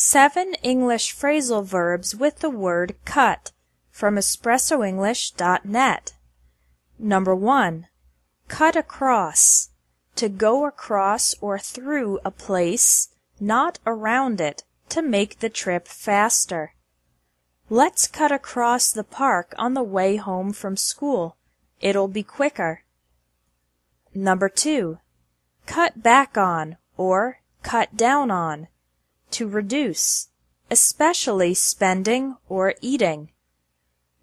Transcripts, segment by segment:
Seven English phrasal verbs with the word cut from espressoenglish.net. Number 1. Cut across. To go across or through a place, not around it, to make the trip faster. Let's cut across the park on the way home from school. It'll be quicker. Number 2. Cut back on or cut down on. To reduce, especially spending or eating.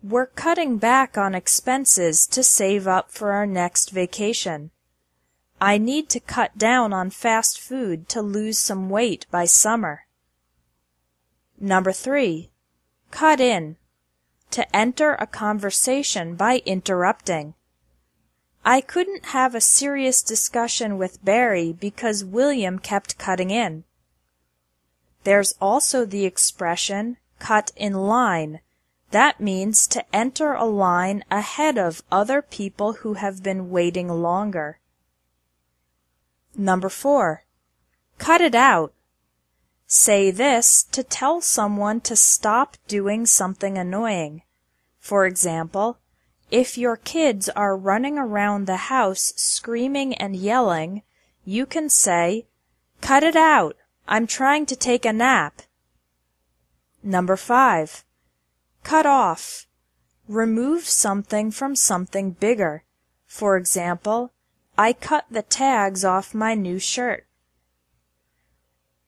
We're cutting back on expenses to save up for our next vacation. I need to cut down on fast food to lose some weight by summer. Number 3. Cut in. To enter a conversation by interrupting. I couldn't have a serious discussion with Barry because William kept cutting in. There's also the expression cut in line. That means to enter a line ahead of other people who have been waiting longer. Number 4. Cut it out. Say this to tell someone to stop doing something annoying. For example, if your kids are running around the house screaming and yelling, you can say, Cut it out! I'm trying to take a nap. Number 5. Cut off. Remove something from something bigger. For example, I cut the tags off my new shirt.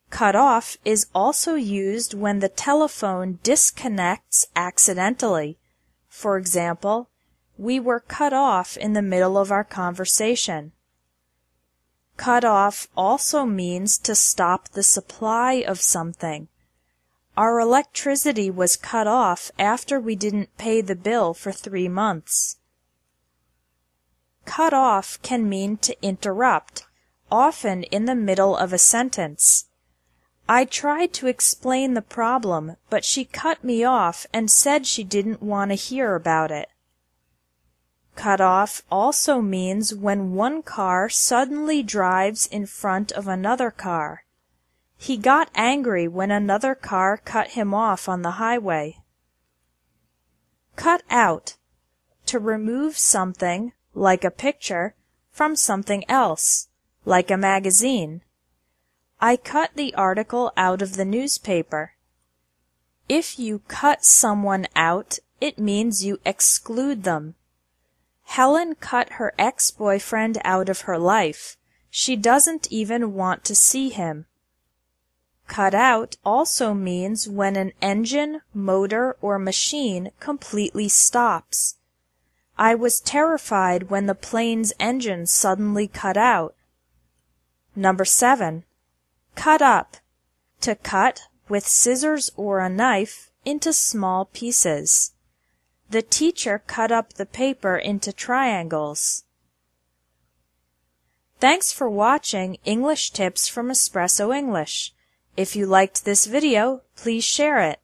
Cut off is also used when the telephone disconnects accidentally. For example, we were cut off in the middle of our conversation. Cut off also means to stop the supply of something. Our electricity was cut off after we didn't pay the bill for three months. Cut off can mean to interrupt, often in the middle of a sentence. I tried to explain the problem, but she cut me off and said she didn't want to hear about it. Cut off also means when one car suddenly drives in front of another car. He got angry when another car cut him off on the highway. Cut out. To remove something, like a picture, from something else, like a magazine. I cut the article out of the newspaper. If you cut someone out, it means you exclude them. Helen cut her ex-boyfriend out of her life. She doesn't even want to see him. Cut out also means when an engine, motor, or machine completely stops. I was terrified when the plane's engine suddenly cut out. Number 7. Cut up. To cut, with scissors or a knife, into small pieces. The teacher cut up the paper into triangles. Thanks for watching English Tips from Espresso English. If you liked this video, please share it.